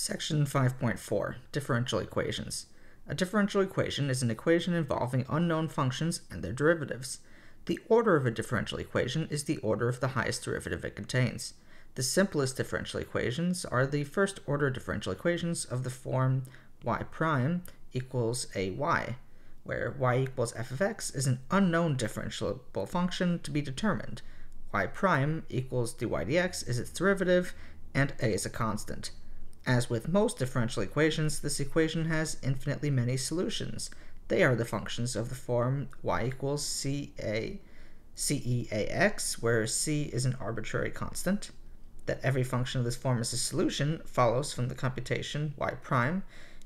Section 5.4 Differential Equations. A differential equation is an equation involving unknown functions and their derivatives. The order of a differential equation is the order of the highest derivative it contains. The simplest differential equations are the first order differential equations of the form y prime equals a y, where y equals f of x is an unknown differentiable function to be determined. y prime equals dy dx is its derivative, and a is a constant. As with most differential equations, this equation has infinitely many solutions. They are the functions of the form y equals ca ceax, where c is an arbitrary constant. That every function of this form is a solution follows from the computation y prime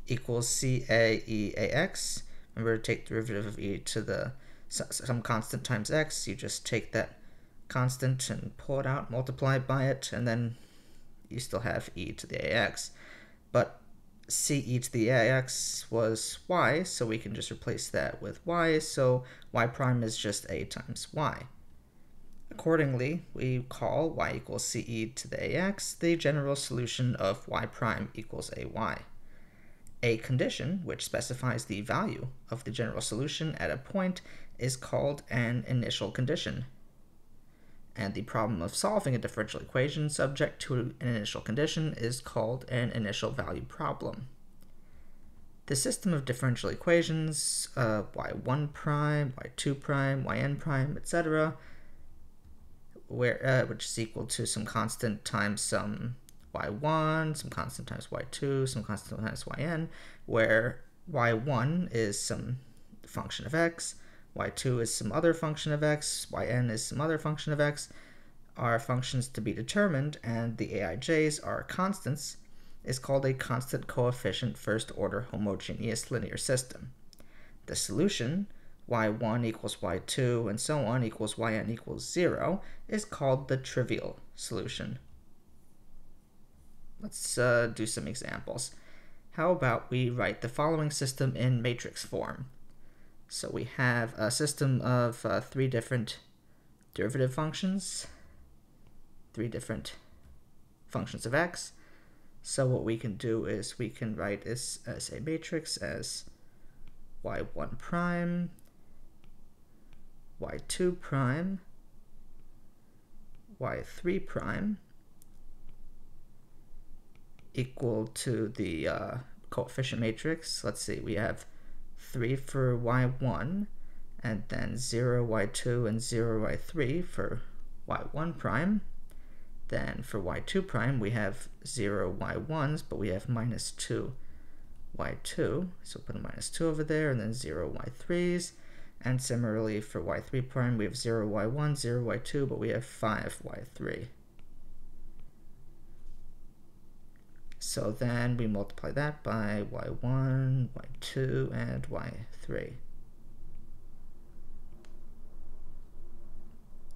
equals caeax. Remember to take the derivative of e to the some constant times x. You just take that constant and pull it out, multiply by it, and then you still have e to the ax. But c e to the ax was y, so we can just replace that with y, so y prime is just a times y. Accordingly, we call y equals ce to the ax the general solution of y prime equals a y. A condition, which specifies the value of the general solution at a point, is called an initial condition and the problem of solving a differential equation subject to an initial condition is called an initial value problem. The system of differential equations, uh, y1 prime, y2 prime, yn prime, etc., where uh, which is equal to some constant times some y1, some constant times y2, some constant times yn, where y1 is some function of x, y2 is some other function of x, yn is some other function of x, are functions to be determined, and the aij's are constants, is called a constant coefficient first order homogeneous linear system. The solution, y1 equals y2 and so on equals yn equals 0, is called the trivial solution. Let's uh, do some examples. How about we write the following system in matrix form? So we have a system of uh, three different derivative functions, three different functions of x. So what we can do is we can write this as a matrix as y1 prime, y2 prime, y3 prime equal to the uh, coefficient matrix. Let's see, we have 3 for y1, and then 0 y2 and 0 y3 for y1 prime. Then for y2 prime, we have 0 y1s, but we have minus 2 y2. So put a minus 2 over there, and then 0 y3s. And similarly for y3 prime, we have 0 y1, 0 y2, but we have 5 y3. So then we multiply that by y1, y2, and y3.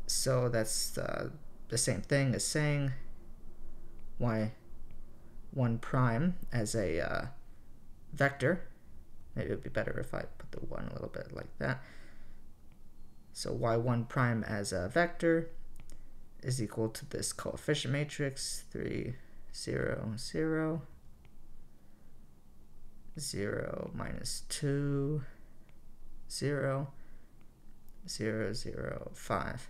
So that's uh, the same thing as saying y1 prime as a uh, vector. Maybe it would be better if I put the 1 a little bit like that. So y1 prime as a vector is equal to this coefficient matrix, 3, zero, zero, zero minus two, zero, zero, zero, five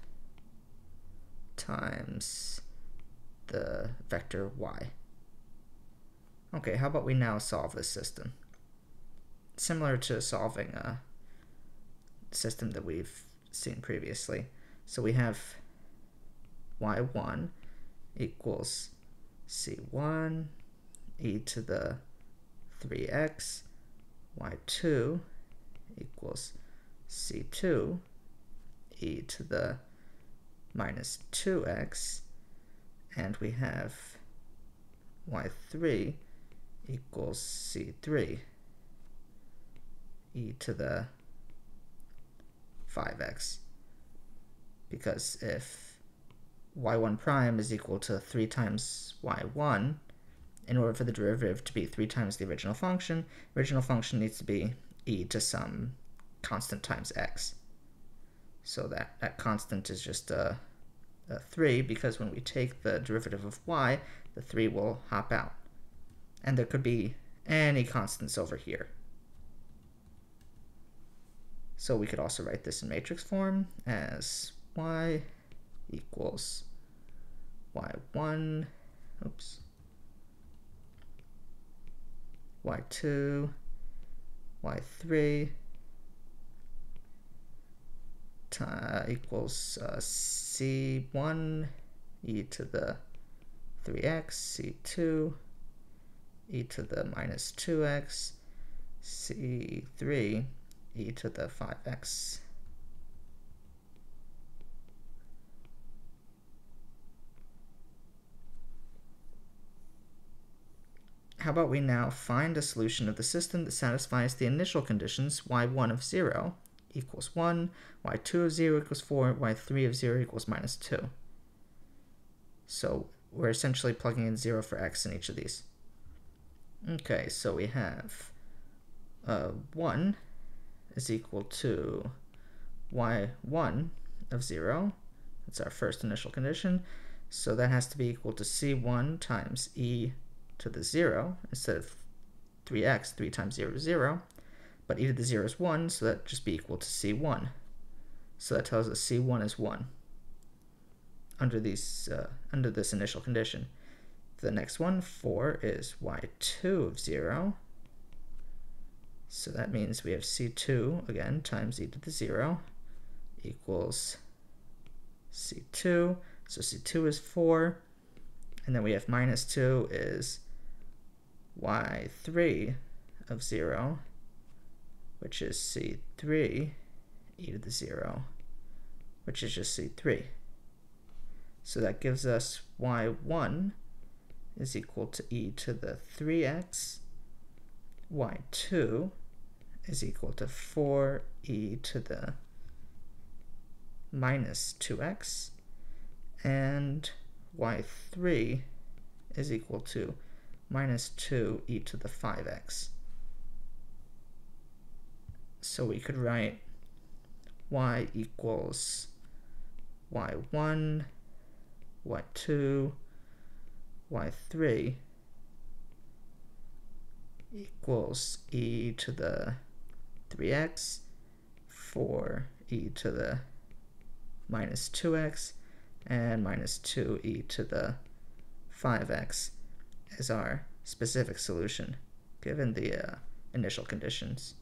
times the vector y. Okay, how about we now solve this system? Similar to solving a system that we've seen previously. So we have y1 equals c1 e to the 3x y2 equals c2 e to the minus 2x and we have y3 equals c3 e to the 5x because if y1 prime is equal to 3 times y1, in order for the derivative to be 3 times the original function, original function needs to be e to some constant times x. So that, that constant is just a, a 3 because when we take the derivative of y, the 3 will hop out. And there could be any constants over here. So we could also write this in matrix form as y equals y1, oops, y2, y3 uh, equals uh, c1 e to the 3x, c2 e to the minus 2x, c3 e to the 5x. How about we now find a solution of the system that satisfies the initial conditions y1 of 0 equals 1, y2 of 0 equals 4, y3 of 0 equals minus 2. So we're essentially plugging in 0 for x in each of these. Okay, so we have uh, 1 is equal to y1 of 0. That's our first initial condition. So that has to be equal to c1 times e to the 0 instead of 3x, 3 times 0 is 0. But e to the 0 is 1, so that just be equal to c1. So that tells us c1 is 1 under these uh, under this initial condition. The next one, 4, is y2 of 0. So that means we have c2, again, times e to the 0 equals c2. So c2 is 4. And then we have minus 2 is y3 of 0, which is c3 e to the 0, which is just c3. So that gives us y1 is equal to e to the 3x, y2 is equal to 4e to the minus 2x, and y3 is equal to minus 2 e to the 5x. So we could write y equals y1, y2, y3 equals e to the 3x, 4e to the minus 2x, and minus 2e to the 5x is our specific solution given the uh, initial conditions.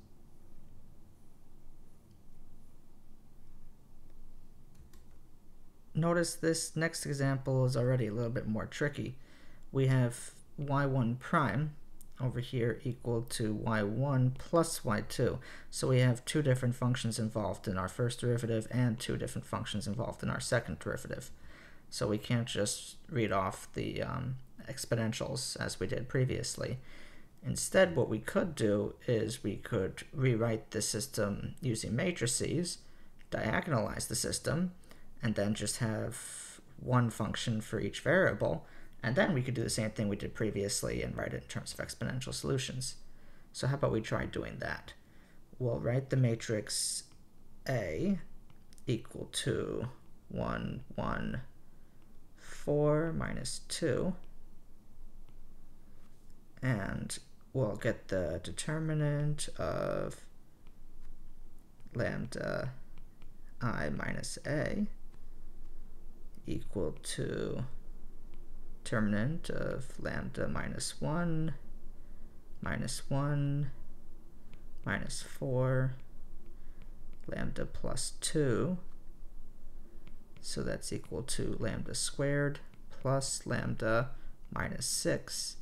Notice this next example is already a little bit more tricky. We have y1 prime over here equal to y1 plus y2. So we have two different functions involved in our first derivative and two different functions involved in our second derivative. So we can't just read off the um, exponentials as we did previously. Instead, what we could do is we could rewrite the system using matrices, diagonalize the system, and then just have one function for each variable. And then we could do the same thing we did previously and write it in terms of exponential solutions. So how about we try doing that? We'll write the matrix A equal to 1, 1, 4 minus 2 and we'll get the determinant of lambda i minus a equal to determinant of lambda minus 1 minus 1 minus 4 lambda plus 2 so that's equal to lambda squared plus lambda minus 6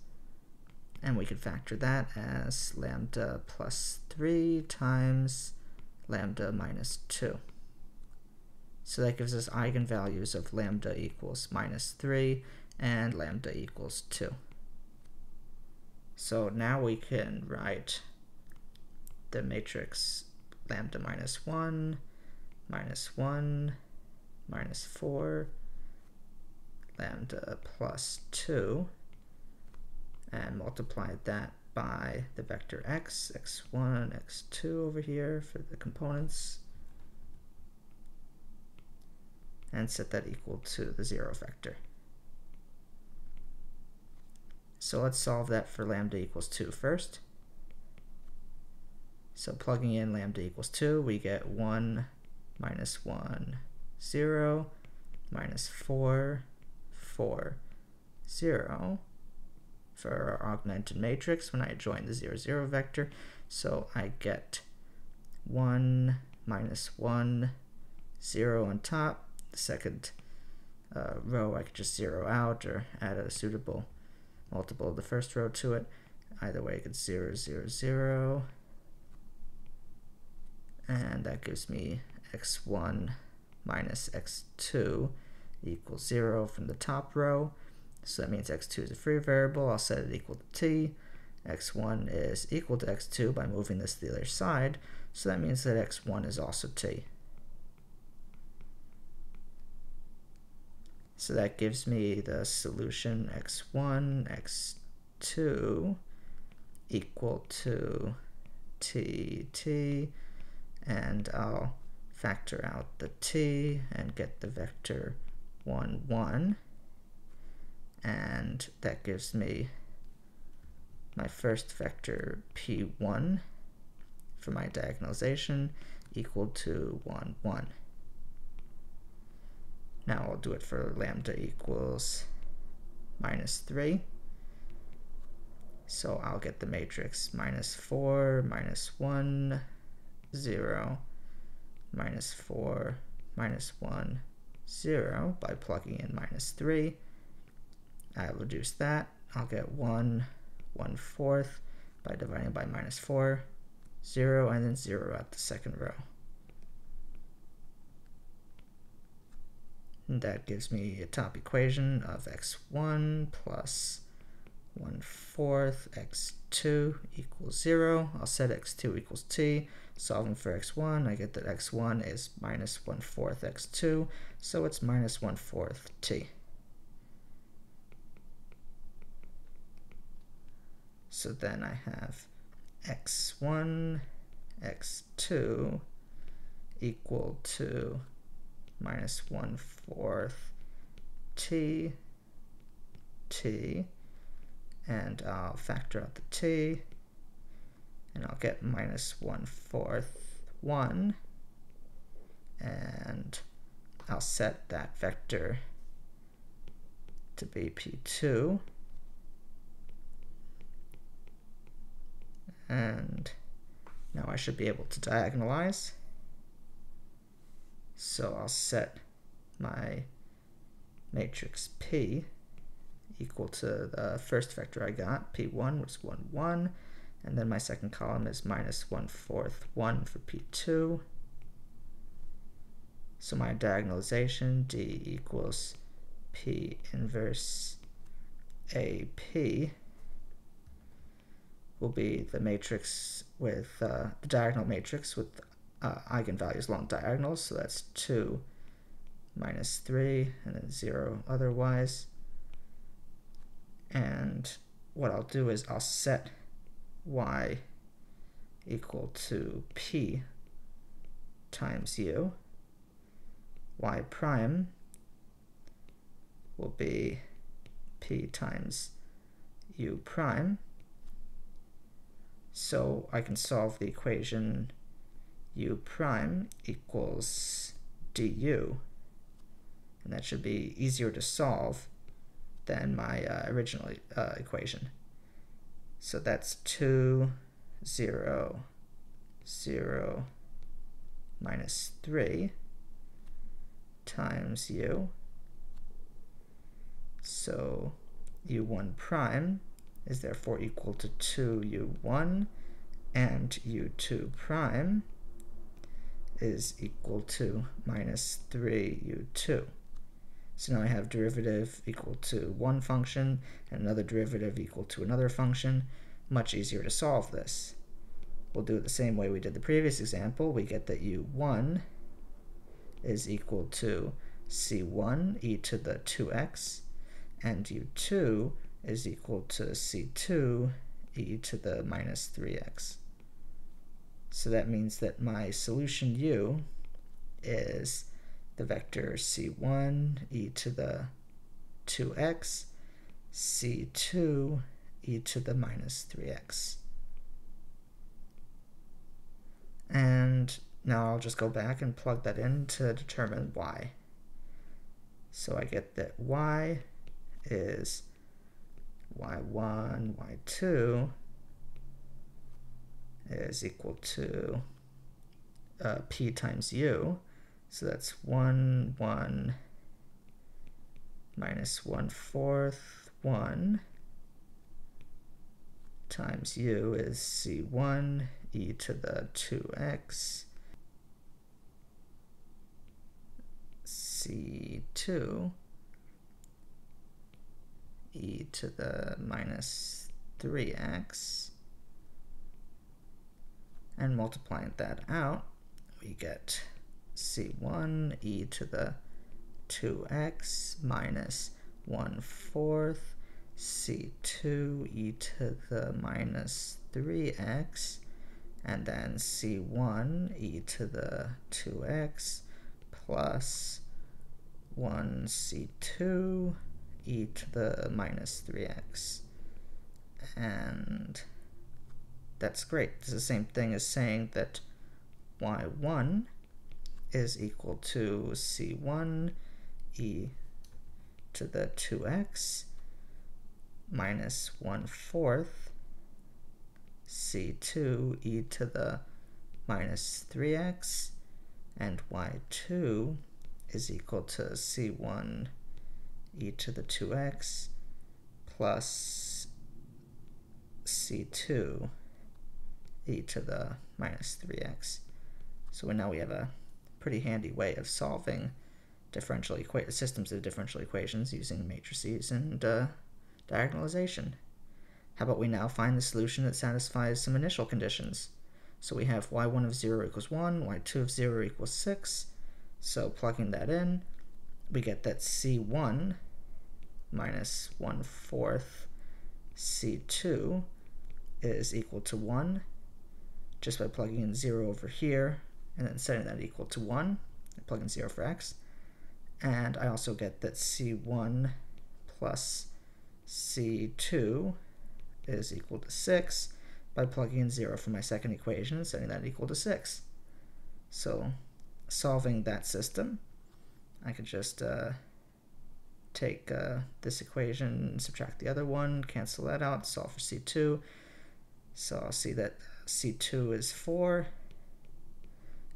and we could factor that as lambda plus 3 times lambda minus 2. So that gives us eigenvalues of lambda equals minus 3 and lambda equals 2. So now we can write the matrix lambda minus 1, minus 1, minus 4, lambda plus 2, and multiplied that by the vector x, x1, x2 over here for the components, and set that equal to the zero vector. So let's solve that for lambda equals 2 first. So plugging in lambda equals 2, we get 1 minus 1, 0, minus 4, 4, 0 for our augmented matrix when I join the 0, 0 vector. So I get 1 minus 1, 0 on top. The second uh, row I could just zero out or add a suitable multiple of the first row to it. Either way, it's 0, 0, 0 and that gives me x1 minus x2 equals 0 from the top row. So that means x2 is a free variable. I'll set it equal to t. x1 is equal to x2 by moving this to the other side. So that means that x1 is also t. So that gives me the solution x1, x2 equal to t, t, and I'll factor out the t and get the vector 1, 1 and that gives me my first vector p1 for my diagonalization equal to 1, 1. Now I'll do it for lambda equals minus 3. So I'll get the matrix minus 4, minus 1, 0, minus 4, minus 1, 0 by plugging in minus 3. I'll reduce that. I'll get 1, 1 fourth by dividing by minus 4, 0, and then 0 at the second row. And that gives me a top equation of x1 plus 1 fourth x2 equals 0. I'll set x2 equals t. Solving for x1, I get that x1 is minus 1 fourth x2, so it's minus 1 fourth t. So then I have x1, x2 equal to minus 1 fourth t, t, and I'll factor out the t, and I'll get minus 1 fourth 1 and I'll set that vector to be p2 and now I should be able to diagonalize. So I'll set my matrix P equal to the first vector I got, P1 was 1, 1, and then my second column is minus 1 fourth 1 for P2. So my diagonalization, D equals P inverse AP will be the matrix with uh, the diagonal matrix with uh, eigenvalues along diagonals. So that's 2 minus 3 and then 0 otherwise. And what I'll do is I'll set y equal to p times u. y prime will be p times u prime. So I can solve the equation u prime equals du. And that should be easier to solve than my uh, original uh, equation. So that's 2, 0, 0, minus 3 times u. So u1 prime is therefore equal to 2u1 and u2 prime is equal to minus 3u2. So now I have derivative equal to one function and another derivative equal to another function. Much easier to solve this. We'll do it the same way we did the previous example. We get that u1 is equal to c1 e to the 2x and u2 is equal to c2 e to the minus 3x. So that means that my solution u is the vector c1 e to the 2x, c2 e to the minus 3x. And now I'll just go back and plug that in to determine y. So I get that y is y1, y2 is equal to uh, p times u. So that's 1, 1, minus 1 fourth 1 times u is c1 e to the 2x c2 e to the minus 3x and multiplying that out we get c1 e to the 2x minus 1 fourth c2 e to the minus 3x and then c1 e to the 2x plus 1 c2 e to the minus 3x and that's great. It's the same thing as saying that y1 is equal to c1 e to the 2x minus 1 fourth c2 e to the minus 3x and y2 is equal to c1 e to the 2x plus c2 e to the minus 3x. So now we have a pretty handy way of solving differential systems of differential equations using matrices and uh, diagonalization. How about we now find the solution that satisfies some initial conditions? So we have y1 of 0 equals 1, y2 of 0 equals 6. So plugging that in, we get that c1 minus 1 fourth c2 is equal to 1 just by plugging in 0 over here and then setting that equal to 1 and plug in 0 for x. And I also get that c1 plus c2 is equal to 6 by plugging in 0 for my second equation and setting that equal to 6. So solving that system, I could just uh, take uh, this equation, subtract the other one, cancel that out, solve for c2. So I'll see that c2 is 4,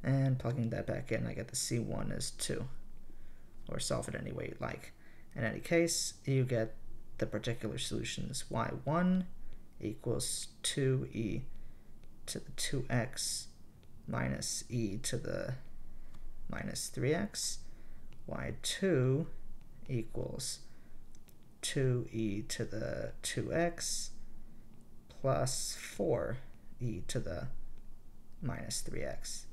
and plugging that back in, I get the c1 is 2, or solve it any way you like. In any case, you get the particular solutions y1 equals 2e to the 2x minus e to the minus 3x, y2 equals 2e to the 2x plus 4e to the minus 3x.